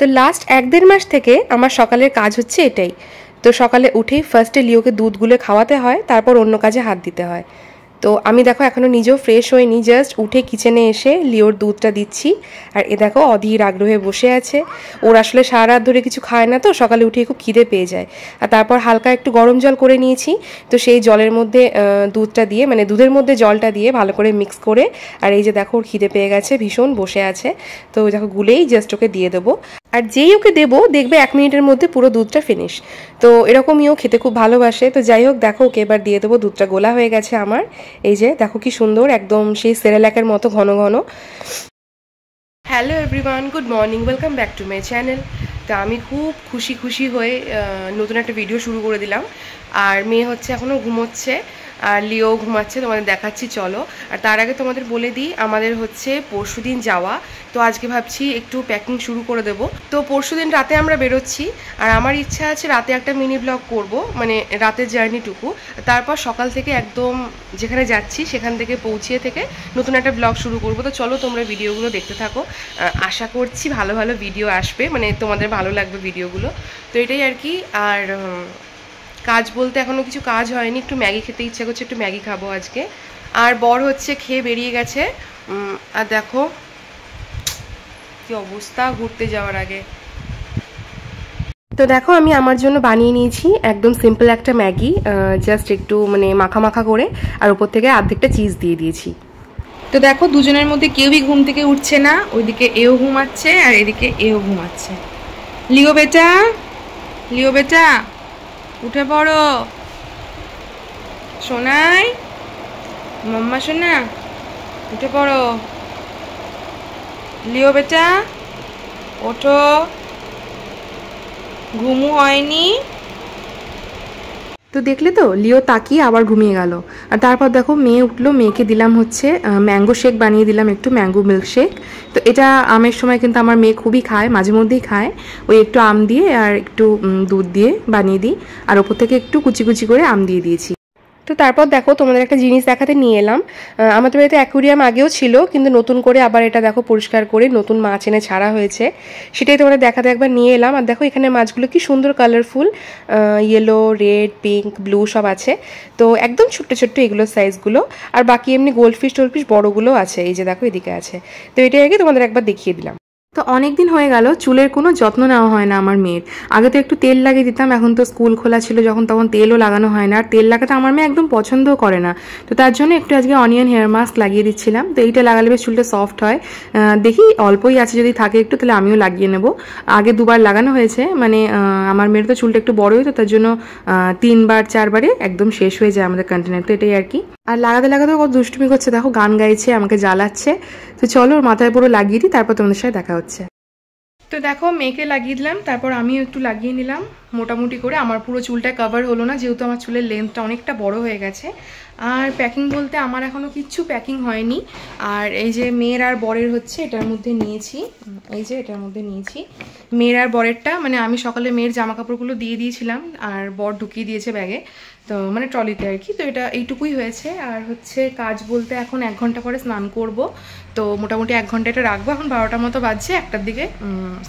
তো লাস্ট এক দেড় মাস থেকে আমার সকালের কাজ হচ্ছে এটাই। তো সকালে উঠেই ফার্স্টে লিওকে দুধগুলো খাওয়াতে হয়, তারপর অন্য কাজে হাত দিতে হয়। তো আমি দেখো এখনও নিজেও ফ্রেশ হইনি জাস্ট উঠে কিচেনে এসে লিওর দুধটা দিচ্ছি। আর এ দেখো অধীর আগ্রহে বসে আছে। ওর আসলে সারা রাত ধরে কিছু খায় না তো, সকালে উঠে খুব খিদে পেয়ে যায়। আর তারপর হালকা একটু গরম জল করে নিয়েছি। তো সেই জলের মধ্যে দুধটা দিয়ে মানে দুধের মধ্যে জলটা দিয়ে ভালো করে মিক্স করে, আর এই যে দেখো ওর খিদে পেয়ে গেছে, ভীষণ বসে আছে। তো দেখো গুলেই জাস্ট ওকে দিয়ে দেবো। আর যেই ওকে দেবো, দেখবে এক মিনিটের মধ্যে পুরো দুধটা ফিনিশ তো এরকমই ও খেতে খুব ভালোবাসে। তো যাই হোক, দেখো ওকে এবার দিয়ে দেবো, দুধটা গোলা হয়ে গেছে আমার। এই যে, দেখো কি সুন্দর, একদম সেই সেরেলাকের মতো ঘন ঘন। Hello everyone good morning welcome back to my channel তা আমি খুব খুশি খুশি হয়ে নতুন একটা ভিডিও শুরু করে দিলাম। আর মেয়ে হচ্ছে এখনও ঘুমোচ্ছে। আর লিও ঘুমাচ্ছে, তোমাদের দেখাচ্ছি, চলো। আর তার আগে তোমাদের বলে দিই, আমাদের হচ্ছে পরশুদিন যাওয়া। তো আজকে ভাবছি একটু প্যাকিং শুরু করে দেব। তো পরশুদিন রাতে আমরা বেরোচ্ছি, আর আমার ইচ্ছা আছে রাতে একটা মিনি ব্লগ করব মানে রাতের জার্নিটুকু তারপর সকাল থেকে একদম যেখানে যাচ্ছি, সেখান থেকে পৌঁছিয়ে থেকে নতুন একটা ব্লগ শুরু করব। তো চলো তোমরা ভিডিওগুলো দেখতে থাকো। আশা করছি ভালো ভালো ভিডিও আসবে মানে তোমাদের ভালো লাগবে ভিডিওগুলো তো এটাই আর কি, আর কাজ বলতে এখনও কিছু কাজ হয়নি, একটু ম্যাগি খেতে ইচ্ছা করছে, একটু ম্যাগি খাব আজকে। আর বর হচ্ছে খেয়ে বেরিয়ে গেছে। আর দেখো, কি অবস্থা ঘুরতে যাওয়ার আগে। তো দেখো, আমি আমার জন্য বানিয়ে নিয়েছি একদম সিম্পল একটা ম্যাগি জাস্ট একটু মানে মাখা মাখা করে, আর ওপর থেকে অর্ধেকটা চিজ দিয়ে দিয়েছি। তো দেখো, দুজনের মধ্যে কেউই ঘুম থেকে উঠছে না, ওইদিকে এও ঘুমাচ্ছে, আর এদিকে এও ঘুমাচ্ছে। লিও বেটা লিও বেটা। উঠে পড়ো। সোনাই মাম্মা সোনা উঠে পড়ো। লিও বেটা ওঠো। ঘুমু হয়নি। তো দেখলে তো, লিও তাকিয়ে আবার ঘুমিয়ে গেল। আর তারপর দেখো মেয়ে উঠল, মেয়েকে দিলাম হচ্ছে ম্যাঙ্গো শেক বানিয়ে দিলাম একটু ম্যাঙ্গো মিল্ক শেক তো এটা আমের সময় কিন্তু আমার মেয়ে খুবই খায়, মাঝে মধ্যেই খায়। ওই একটু আম দিয়ে আর একটু দুধ দিয়ে বানিয়ে দিই। আর ওপর থেকে একটু কুচি কুচি করে আম দিয়ে দিয়েছি। তো তারপর দেখো তোমাদের একটা জিনিস দেখাতে নিয়ে এলাম। আমাদের বাড়িতে অ্যাকুরিয়াম আগেও ছিল, কিন্তু নতুন করে আবার এটা দেখো পরিষ্কার করে নতুন মাছ এনে ছাড়া হয়েছে। সেটাই তোমাদের দেখাতে একবার নিয়ে এলাম। আর দেখো এখানে মাছগুলো কি সুন্দর colourful yellow red pink blue সব আছে। তো একদম ছোট্ট ছোট্ট এগুলো সাইজগুলো আর বাকি এমনি গোল্ডফিশ টোলফিশ বড়গুলো আছে, এই যে দেখো এদিকে আছে। তো এটাই আগে তোমাদের একবার দেখিয়ে দিলাম। তো অনেক দিন হয়ে গেল, চুলের কোনো যত্ন নেওয়া হয় না আমার মেয়ের। আগে তো একটু তেল লাগিয়ে দিতাম, এখন তো স্কুল খোলা ছিল, যখন তখন তেলও লাগানো হয় না। আর তেল লাগাতে আমার মেয়ে একদম পছন্দও করে না। তো তার জন্য একটু আজকে অনিয়ন হেয়ার মাস্ক লাগিয়ে দিচ্ছিলাম। তো এইটা লাগালে বেশ চুলটা সফট হয়। দেখি অল্পই আছে, যদি থাকে একটু, তাহলে আমিও লাগিয়ে নেব। আগে দুবার লাগানো হয়েছে মানে আমার মেয়ের তো চুলটা একটু বড় তো তার জন্য তিনবার, চারবারে একদম শেষ হয়ে যায় আমাদের কন্টেনার তো এটাই আর কি। আর লাগাতে লাগাতে কত দুষ্টুমি করছে, দেখো, গান গাইছে, আমাকে জ্বালাচ্ছে। তো চলো ওর মাথায় পুরো লাগিয়ে দিই, তারপর তোমাদের সাথে দেখা হচ্ছে। তো দেখো, মেয়েকে লাগিয়ে দিলাম, তারপর আমিও একটু লাগিয়ে নিলাম। মোটামুটি করে আমার পুরো চুলটা কভার হলো না, যেহেতু আমার চুলের লেন্থটা অনেকটা বড় হয়ে গেছে। আর প্যাকিং বলতে আমার এখনও কিচ্ছু প্যাকিং হয়নি। আর এই যে মেয়ের আর বরের হচ্ছে, এটার মধ্যে নিয়েছি। এই যে এটার মধ্যে নিয়েছি। মেয়ের আর বরেরটা মানে আমি সকালে মেয়ের জামা কাপড়গুলো দিয়ে দিয়েছিলাম, আর বর ঢুকিয়ে দিয়েছে ব্যাগে। তো মানে ট্রলিতে আর কি। তো এটা এইটুকুই হয়েছে। আর হচ্ছে কাজ বলতে এখন এক ঘণ্টা পরে স্নান করব। তো মোটামুটি এক ঘণ্টা এটা রাখব। এখন বারোটার মতো বাজছে। একটার দিকে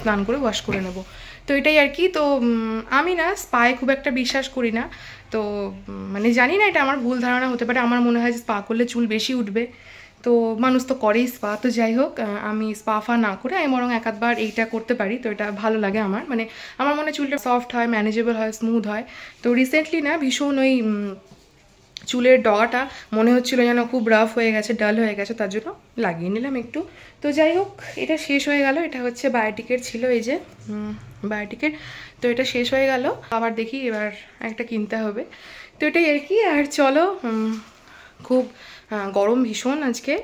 স্নান করে ওয়াশ করে নেব। তো এটাই আর কি। তো আমি না স্পায়ে খুব একটা বিশ্বাস করি না। তো মানে জানি না এটা আমার ভুল ধারণা হতে পারে। আমার মনে হয় যে স্পা করলে চুল বেশি উঠবে। তো মানুষ তো করেই স্পা, তো যাই হোক আমি স্পা ফা না করে আমি বরং এক আধবার এইটা করতে পারি, তো এটা ভালো লাগে আমার। মানে আমার মনে চুলটা সফট হয় ম্যানেজেবল হয় স্মুথ হয়। তো রিসেন্টলি না ভীষণ ওই চুলের ডগাটা মনে হচ্ছিল যেন খুব রাফ হয়ে গেছে ডাল হয়ে গেছে, তার জন্য লাগিয়ে নিলাম একটু। তো যাই হোক, এটা শেষ হয়ে গেল, এটা হচ্ছে বায়োটিকের ছিল এই যে বায়োটিকের তো এটা শেষ হয়ে গেল, আবার দেখি এবার একটা কিনতে হবে। তো এটাই আর কি, আর চলো খুব গরম ভীষণ আজকে।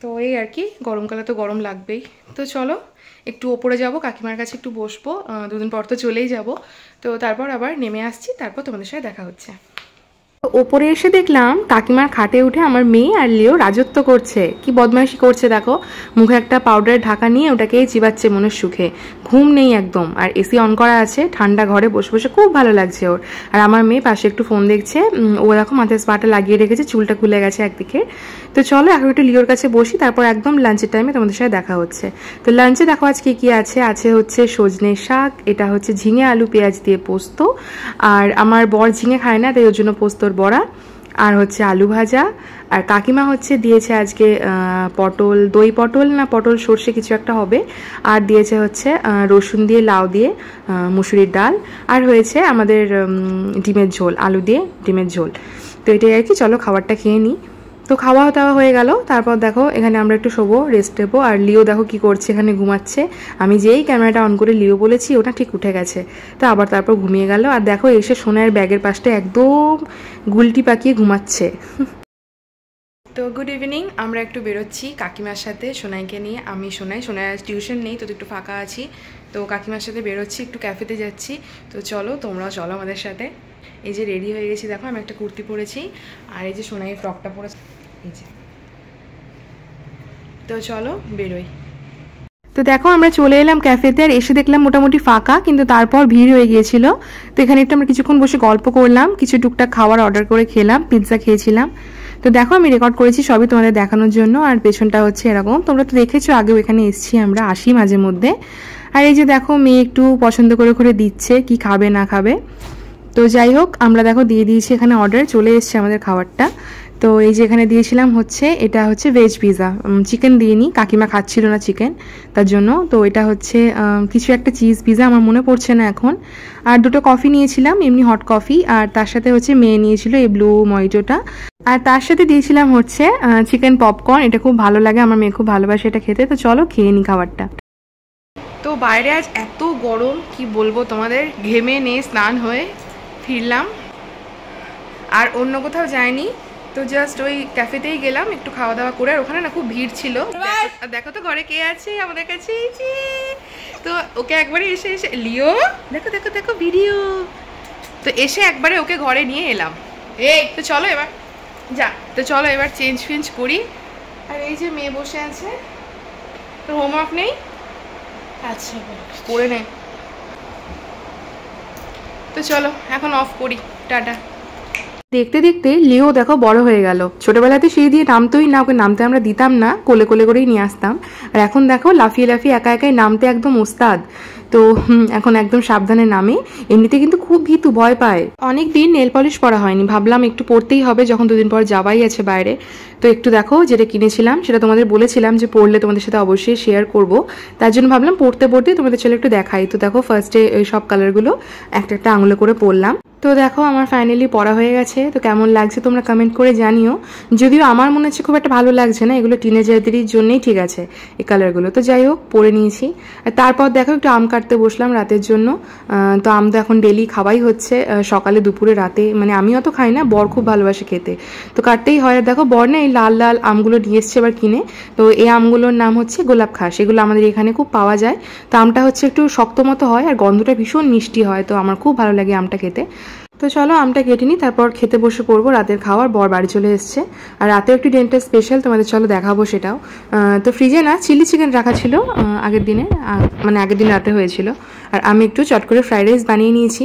তো এই আর কি, গরমকালে তো গরম লাগবেই। তো চলো, একটু ওপরে যাব, কাকিমার কাছে একটু বসবো। দুদিন পর তো চলেই যাব। তো তারপর আবার নেমে আসছি, তারপর তোমাদের সাথে দেখা হচ্ছে। ওপরে এসে দেখলাম কাকিমার খাটে উঠে আমার মেয়ে আর লিও রাজত্ব করছে। কি বদমাইশি করছে দেখো। মুখে একটা পাউডার ঢাকা নিয়ে ওটাকে চিবাচ্ছে মনের সুখে। ঘুম নেই একদম। আর এসি অন করা আছে, ঠান্ডা ঘরে বসে বসে খুব ভালো লাগছে ওর। আর আমার মেয়ে পাশে একটু ফোন দেখছে। ও দেখো মাথায় স্পাটা লাগিয়ে রেখেছে, চুলটা খুলে গেছে একদিকে। তো চলো এখন একটু লিওর কাছে বসি, তারপর একদম লাঞ্চের টাইমে তোমাদের সাথে দেখা হচ্ছে। তো লাঞ্চে দেখো আজকে কি আছে? আছে হচ্ছে সজনে শাক, এটা হচ্ছে ঝিঙে আলু পেঁয়াজ দিয়ে পোস্ত। আর আমার বর ঝিঙে খায় না, তাই ওর জন্য পোস্তর বড়া, আর হচ্ছে আলু ভাজা, আর কাকিমা হচ্ছে দিয়েছে আজকে পটল, দই পটল, না পটল সর্ষে কিছু একটা হবে, আর দিয়েছে হচ্ছে রসুন দিয়ে, লাউ দিয়ে মুসুরির ডাল, আর হয়েছে আমাদের ডিমের ঝোল, আলু দিয়ে ডিমের ঝোল। তো এটাই আর কি, চলো খাবারটা খেয়ে নিই। তো খাওয়া দাওয়া হয়ে গেল। তারপর দেখো, এখানে আমরা একটু শোবো রেস্ট নেব। আর লিও দেখো কি করছে, এখানে ঘুমাচ্ছে। আমি যেই ক্যামেরাটা অন করে লিও বলেছি, ওটা ঠিক উঠে গেছে। তো আবার তারপর ঘুমিয়ে গেল। আর দেখো, এসে সোনার ব্যাগের পাশটা একদম গুলটি পাকিয়ে ঘুমাচ্ছে। তো গুড ইভিনিং আমরা একটু বেরোচ্ছি কাকিমার সাথে সোনাইকে নিয়ে। আমি সোনাই সোনাই টিউশন নেই, তো একটু ফাঁকা আছি। তো কাকিমার সাথে বেরোচ্ছি, একটু ক্যাফেতে যাচ্ছি। তো চলো তোমরাও চলো আমাদের সাথে। এই যে রেডি হয়ে গেছি, দেখো, আমি একটা কুর্তি পরেছি। আর এই যে সোনাই ফ্রকটা পরেছি। তো চলো, বেরোই। তো দেখো, আমরা চলে এলাম ক্যাফেতে আর এসে দেখলাম মোটামুটি ফাঁকা, কিন্তু তারপর ভিড় হয়ে গিয়েছিল। তো এখানে একটু আমরা কিছুক্ষণ বসে গল্প করলাম, কিছু টুকটাক খাবার অর্ডার করে খেলাম পিৎজা খেয়েছিলাম। তো দেখো, আমি রেকর্ড করেছি সবই তোমাদের দেখানোর জন্য, আর পেছনটা হচ্ছে এরকম। তোমরা তো দেখেছ, আগেও এখানে এসছি আমরা, আসি মাঝে মধ্যে। আর এই যে দেখো, মেয়ে একটু পছন্দ করে করে দিচ্ছে, কি খাবে না খাবে। তো যাই হোক, আমরা দেখো, দিয়ে দিয়েছি এখানে অর্ডার চলে এসছে আমাদের খাবারটা। তো এই যে এখানে দিয়েছিলাম হচ্ছে, এটা হচ্ছে ভেজ পিৎজা চিকেন দিইনি, কাকিমা খাচ্ছিল না চিকেন তার জন্য। তো এটা হচ্ছে কিছু একটা চিজ পিৎজা আমার মনে পড়ছে না এখন। আর দুটো কফি নিয়েছিলাম, এমনি হট কফি আর তার সাথে হচ্ছে মেয়ে নিয়েছিল এই ব্লু ময়টোটা আর তার সাথে দিয়েছিলাম হচ্ছে চিকেন পপকর্ন এটা খুব ভালো লাগে, আমার মেয়ে খুব ভালোবাসে এটা খেতে। তো চলো খেয়ে নি খাবারটা। তো বাইরে আজ এত গরম, কি বলব তোমাদের? ঘেমে নে, স্নান হয়ে ফিরলাম। আর অন্য কোথাও যায়নি তো জাস্ট ওই ক্যাফেতেই গেলাম একটু খাওয়া দাওয়া করে আর ওখানে না খুব ভিড় ছিল। দেখো তো ঘরে কে আছে? আমাদের কাছে তো ওকে একবারে এসে এসে লিও? দেখো দেখো দেখো ভিডিও তো এসে একবারে ওকে ঘরে নিয়ে এলাম। এই! তো চলো এবার। যা তো চলো এবার চেঞ্জ ফেঞ্জ করি। আর এই যে মেয়ে বসে আছে। তোর হোমওয়ার্ক নেই? আচ্ছা করে নে তো চলো এখন অফ করি। টাটা। দেখতে দেখতে লিও দেখো বড় হয়ে গেল। ছোটবেলাতে সেই দিয়ে নামতোই না, ওকে নামতে আমরা দিতাম না, কোলে কোলে করেই নিয়ে আসতাম। আর এখন দেখো, লাফিয়ে লাফিয়ে একা একাই নামতে একদম ওস্তাদ। তো এখন একদম সাবধানে নামে। এমনিতে কিন্তু খুব ভীতু ভয় পায়। অনেক দিন নেল পলিশ পরা হয়নি। ভাবলাম একটু পড়তেই হবে, যখন দুদিন পর যাওয়াই আছে বাইরে। তো একটু দেখো যেটা কিনেছিলাম, সেটা তোমাদের বলেছিলাম যে পড়লে তোমাদের সাথে অবশ্যই শেয়ার করব। তার জন্য ভাবলাম পড়তে পড়তে তোমাদের চলে একটু দেখাই। তো দেখো ফার্স্টে ওই সব কালারগুলো একটা একটা আঙুলে করে পড়লাম তো দেখো আমার ফাইনালি পড়া হয়ে গেছে। তো কেমন লাগছে তোমরা কমেন্ট করে জানিও। যদিও আমার মনে হচ্ছে খুব একটা ভালো লাগছে না, এগুলো টিনেজারদেরই জন্যই ঠিক আছে, এই কালারগুলো তো যাই হোক, পরে নিয়েছি। আর তারপর দেখো একটু আম কাটতে বসলাম রাতের জন্য। তো আম তো এখন ডেলি খাওয়াই হচ্ছে সকালে দুপুরে রাতে। মানে আমি অত খাই না, বর খুব ভালোবাসে খেতে। তো কাটতেই হয়। আর দেখো, বর না এই লাল লাল আমগুলো নিয়ে এসছে এবার কিনে। তো এই আমগুলোর নাম হচ্ছে গোলাপ খাস। এগুলো আমাদের এখানে খুব পাওয়া যায়। তো আমটা হচ্ছে একটু শক্ত মতো হয় আর গন্ধটা ভীষণ মিষ্টি হয়। তো আমার খুব ভালো লাগে আমটা খেতে। তো চলো আমটা কেটে নিই, তারপর খেতে বসে পড়ব, রাতের খাওয়ার, বর বাড়ি চলে এসছে। আর রাতেও একটি ডেন্টাল স্পেশাল তোমাদের চলো দেখাবো সেটাও। তো ফ্রিজে না চিলি চিকেন রাখা ছিল আগের দিনে মানে আগের দিন রাতে হয়েছিল। আর আমি একটু চট করে ফ্রাইড রাইস বানিয়ে নিয়েছি।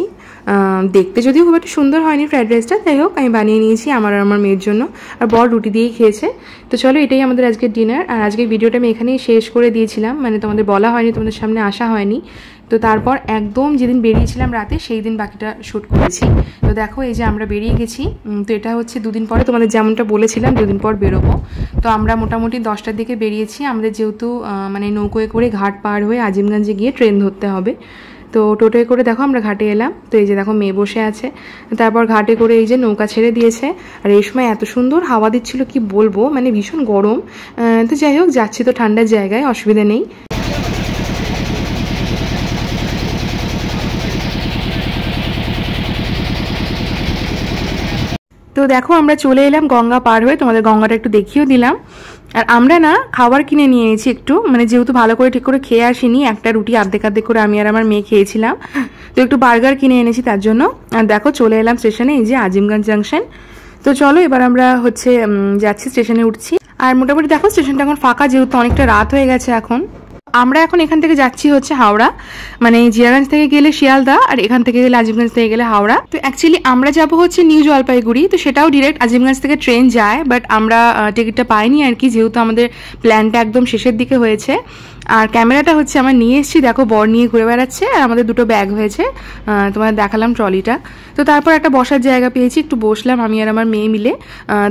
দেখতে যদিও খুব একটা সুন্দর হয়নি ফ্রাইড রাইসটা যাই হোক, আমি বানিয়ে নিয়েছি আমার আর আমার মেয়ের জন্য। আর বর রুটি দিয়েই খেয়েছে। তো চলো এটাই আমাদের আজকের ডিনার আর আজকের ভিডিওটা আমি এখানেই শেষ করে দিয়েছিলাম। মানে তোমাদের বলা হয়নি, তোমাদের সামনে আসা হয়নি। তো তারপর একদম যেদিন বেরিয়েছিলাম রাতে, সেই দিন বাকিটা শ্যুট করেছি। তো দেখো, এই যে আমরা বেরিয়ে গেছি। তো এটা হচ্ছে দুদিন পরে তোমাদের যেমনটা বলেছিলাম, দুদিন পর বেরোবো। তো আমরা মোটামুটি দশটার দিকে বেরিয়েছি। আমাদের যেহেতু মানে নৌকোয় করে ঘাট পার হয়ে আজিমগঞ্জে গিয়ে ট্রেন ধরতে হবে। তো টোটোয় করে দেখো আমরা ঘাটে এলাম। তো এই যে দেখো মেয়ে বসে আছে। তারপর ঘাটে করে এই যে নৌকা ছেড়ে দিয়েছে। আর এই সময় এত সুন্দর হাওয়া দিচ্ছিল, কি বলব? মানে ভীষণ গরম। তো যাই হোক, যাচ্ছি তো ঠান্ডার জায়গায়, অসুবিধা নেই। তো দেখো, আমরা চলে এলাম গঙ্গা পার হয়ে, তোমাদের গঙ্গাটা একটু দেখিয়েও দিলাম। আর আমরা না খাবার কিনে নিয়ে এসেছি একটু মানে যেহেতু ভালো করে ঠিক করে খেয়ে আসিনি, একটা রুটি আর্ধেক আর্ধেক করে আমি আর আমার মেয়ে খেয়েছিলাম। তো একটু বার্গার কিনে এনেছি তার জন্য। আর দেখো, চলে এলাম স্টেশনে, এই যে আজিমগঞ্জ জাংশন। তো চলো, এবার আমরা হচ্ছে যাচ্ছি, স্টেশনে উঠছি। আর মোটামুটি দেখো, স্টেশনটা এখন ফাঁকা, যেহেতু অনেকটা রাত হয়ে গেছে এখন। আমরা এখন এখান থেকে যাচ্ছি হচ্ছে হাওড়া। মানে জিয়াগঞ্জ থেকে গেলে শিয়ালদা আর এখান থেকে গেলে আজিমগঞ্জ থেকে গেলে হাওড়া। তো অ্যাকচুয়ালি আমরা যাব হচ্ছে নিউ জলপাইগুড়ি। তো সেটাও ডিরেক্ট আজিমগঞ্জ থেকে ট্রেন যায় বাট আমরা টিকিটটা পাইনি আর কি, যেহেতু আমাদের প্ল্যানটা একদম শেষের দিকে হয়েছে। আর ক্যামেরাটা হচ্ছে আমরা নিয়ে এসেছি, দেখো বর নিয়ে ঘুরে বেড়াচ্ছে আর আমাদের দুটো ব্যাগ হয়েছে। তোমার দেখালাম ট্রলিটা তো তারপর একটা বসার জায়গা পেয়েছি, একটু বসলাম আমি আর আমার মেয়ে মিলে।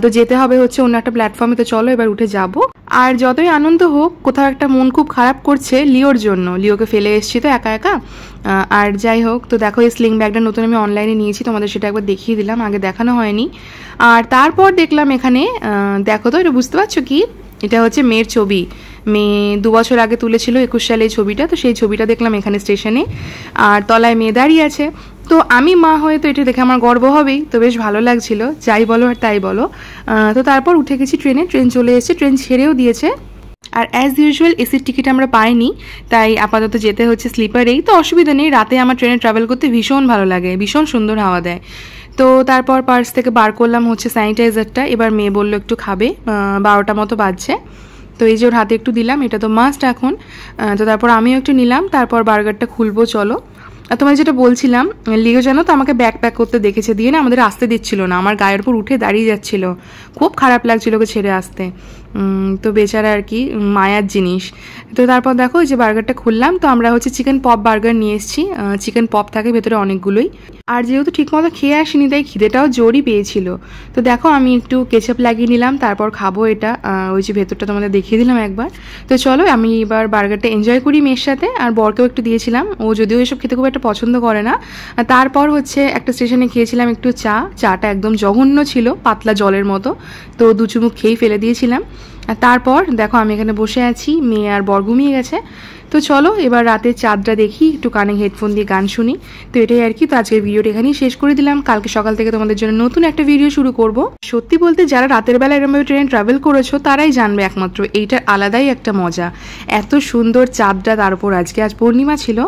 তো যেতে হবে হচ্ছে অন্য একটা প্ল্যাটফর্মে তো চলো এবার উঠে যাব। আর যতই আনন্দ হোক, কোথাও একটা মন খুব খারাপ করছে লিওর জন্য। লিওকে ফেলে এসছি তো একা একা। আর যাই হোক, তো দেখো এই স্লিং ব্যাগটা নতুন আমি অনলাইনে নিয়েছি, তোমাদের সেটা একবার দেখিয়ে দিলাম, আগে দেখানো হয়নি। আর তারপর দেখলাম এখানে দেখো তো, এটা বুঝতে পারছ কি? এটা হচ্ছে মেয়ের ছবি। মেয়ে দু বছর আগে তুলেছিল একুশ সালে এই ছবিটা, তো সেই ছবিটা দেখলাম এখানে স্টেশনে। আর তলায় মেয়ে দাঁড়িয়ে আছে। তো আমি মা হয়ে তো এটা দেখে আমার গর্ব হবেই, তো বেশ ভালো লাগছিল। যাই বলো আর তাই বলো। তো তারপর উঠে গেছি ট্রেনে, ট্রেন চলে এসেছে, ট্রেন ছেড়েও দিয়েছে। আর অ্যাজ ইউজুয়াল এসির টিকিট আমরা পাইনি, তাই আপাতত যেতে হচ্ছে স্লিপারেই। তো অসুবিধা নেই, রাতে আমার ট্রেনে ট্রাভেল করতে ভীষণ ভালো লাগে, ভীষণ সুন্দর হাওয়া দেয়। তো তারপর পার্স থেকে বার করলাম হচ্ছে স্যানিটাইজারটা এবার মেয়ে বলল একটু খাবে বারোটা মতো বাজছে। তো এই যে ওর হাতে একটু দিলাম, এটা তো মাস্ট এখন। তো তারপর আমিও একটু নিলাম, তারপর বার্গারটা খুলবো, চলো। আর তোমার যেটা বলছিলাম, লিও জানো তো আমাকে ব্যাক প্যাক করতে দেখেছে, দিয়ে না আমাদের আসতে দিচ্ছিল না, আমার গায়ের উপর উঠে দাঁড়িয়ে যাচ্ছিল। খুব খারাপ লাগছিল ওকে ছেড়ে আসতে। তো বেচারা আর কি মায়ার জিনিস। তো তারপর দেখো যে বার্গারটা খুললাম, তো আমরা হচ্ছে চিকেন পপ বার্গার নিয়ে এসেছি। চিকেন পপ থাকে ভেতরে অনেকগুলোই। আর যেহেতু ঠিকমতো খেয়ে আসিনি, তাই খিদেটাও জোরই পেয়েছিল। তো দেখো আমি একটু কেচাপ লাগিয়ে নিলাম, তারপর খাব এটা। ওই যে ভেতরটা তোমাদের দেখিয়ে দিলাম একবার। তো চলো, আমি এবার বার্গারটা এনজয় করি মেয়ের সাথে। আর বরকেও একটু দিয়েছিলাম। ও যদিও এসব খেতে খুব একটা পছন্দ করে না। তারপর হচ্ছে একটা স্টেশনে খেয়েছিলাম একটু চা। চাটা একদম জঘন্য ছিল, পাতলা জলের মতো। তো দু চুমুক খেয়েই ফেলে দিয়েছিলাম। আর তারপর, দেখো আমি এখানে বসে আছি, মেয়ে আর বর ঘুমিয়ে গেছে। তো চলো, এবার রাতে চাঁদটা দেখি, একটু কানে হেডফোন দিয়ে গান শুনি। তো এটাই আর কি, তো আজকের ভিডিওটা এখানেই শেষ করে দিলাম। কালকে সকাল থেকে তোমাদের জন্য নতুন একটা ভিডিও শুরু করব। সত্যি বলতে, যারা রাতের বেলা এরমভাবে ট্রেনে ট্রাভেল করেছ, তারাই জানবে একমাত্র, এইটার আলাদাই একটা মজা। এত সুন্দর চাঁদটা তার উপর আজকে আজ পূর্ণিমা ছিল।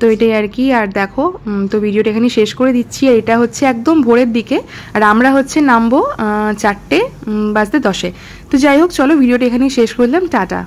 তো এটাই আর কি, আর দেখো তো ভিডিওটা এখানে শেষ করে দিচ্ছি। আর এটা হচ্ছে একদম ভোরের দিকে, আর আমরা হচ্ছে নামবো চারটে বাজতে দশে। তো যাই হোক চলো ভিডিওটা এখানেই শেষ করলাম টাটা।